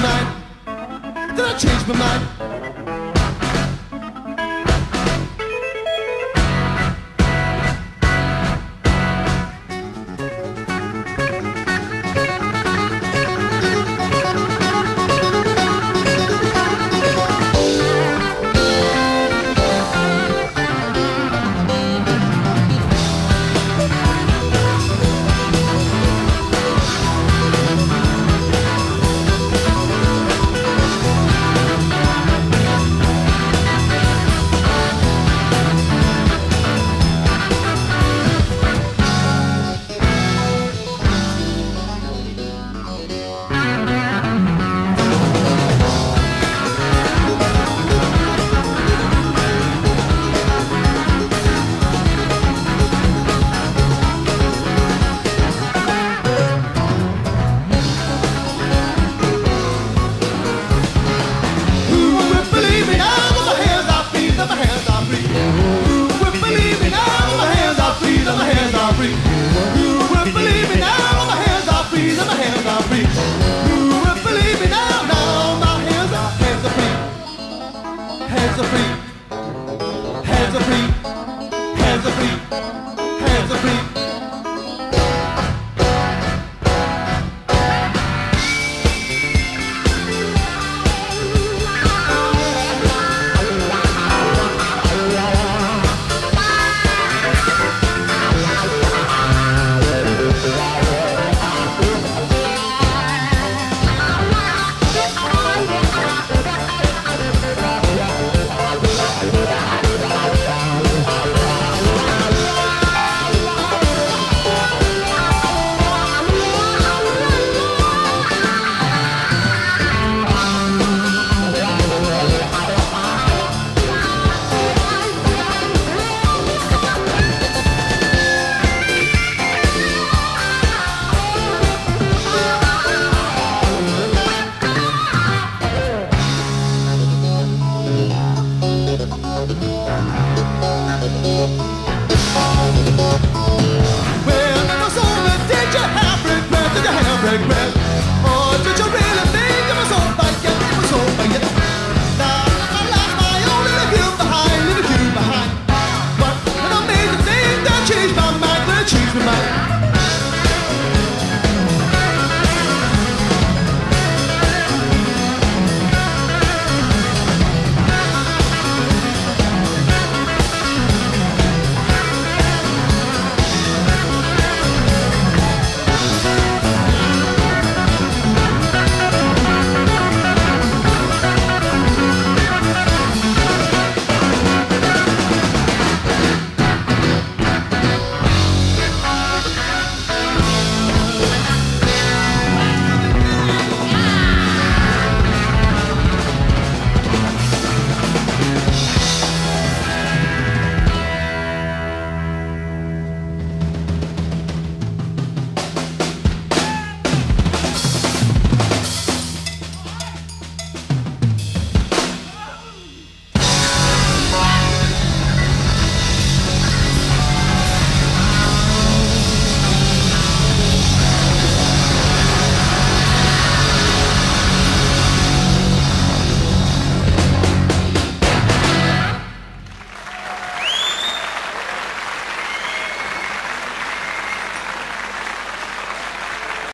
mind? Did I change my mind?